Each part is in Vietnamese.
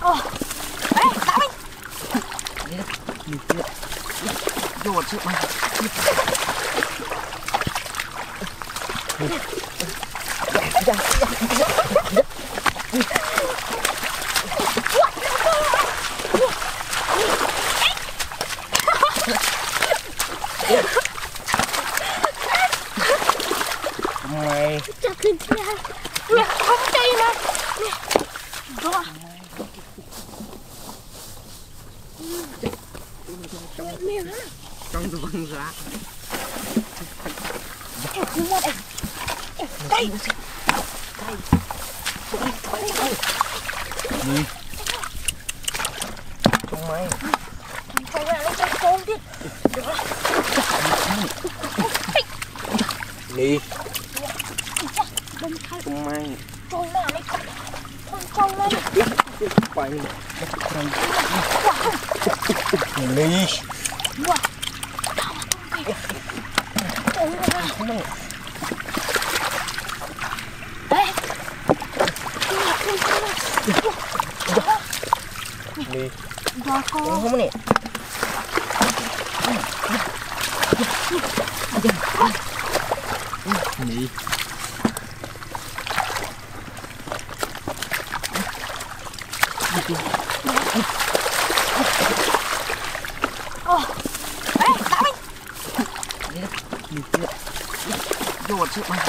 哦，哎，咱们，你你给我吃，哎呀，哎呀，哎呀，trong tôi văng ra Ê, không mua đây. Ê, Đây. đi trong mày Không mày lấy cho con đi. đi Đừng đi, trong mày con nào lấy con. Con con lên. quay đi Mua. 你看看我哎你你你你你你你你你你你你 ត់ជួយបាន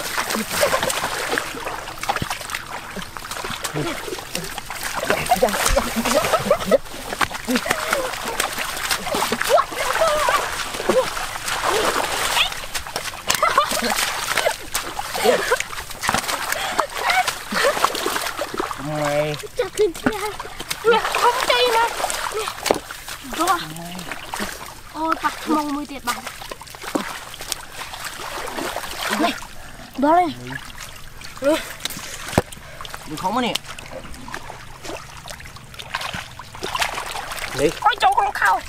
យ៉ាយ៉ាម៉ែចាក់គ្នានេះអត់ទេណានេះអូតាក់ខ្មុំមួយទៀតបាទ Đó đây. đi không mà nè. Đi Ôi, chỗ con khao.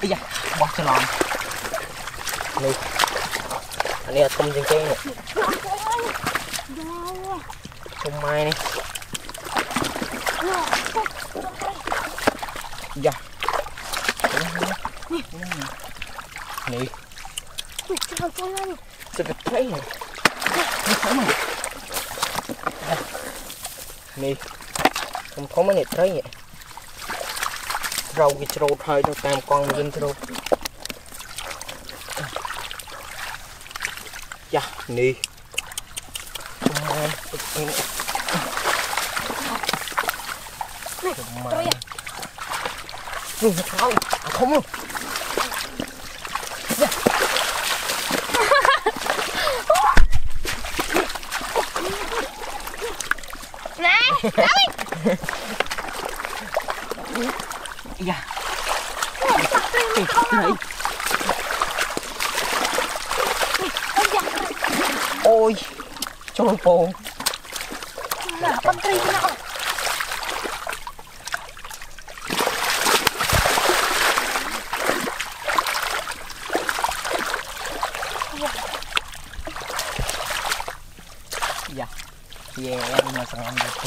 bây giờ bỏ cho lòng đi anh đi thông trên cây nè. Trong mai nè. Dạ nè được nè? đi នេះខ្ញុំធំនេះត្រីនេះរោវាច្រូតហើយទៅតាមកងវិញច្រូតយ៉ានេះនេះត្រីនេះខោធំហ្នឹង dạ. Ôi, trôi bồn. Nè, con tri nào. Dạ, Yeah, masang ang gusto.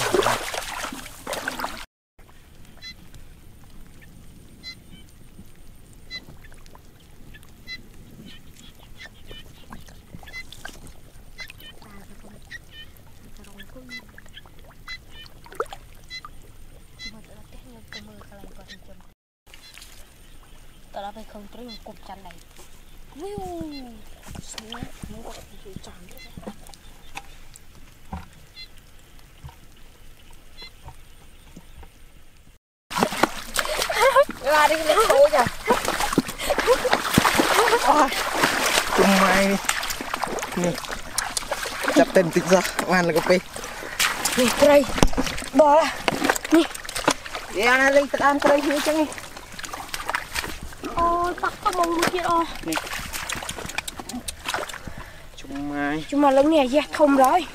Tao phải không tới một cục chăn này. Ui, snack, muốn gọi thì chọn. Ra đi lên nha. Ôi, chung mai đi. Nè, chặt tên tích ra, ăn là cà phê. Nè, đây. Đó là. Để ăn lên, ăn cái đây chứ. Ôi, bắt tao mong một kia rồi. Chung mai. Nhưng mà lần này ra không rồi.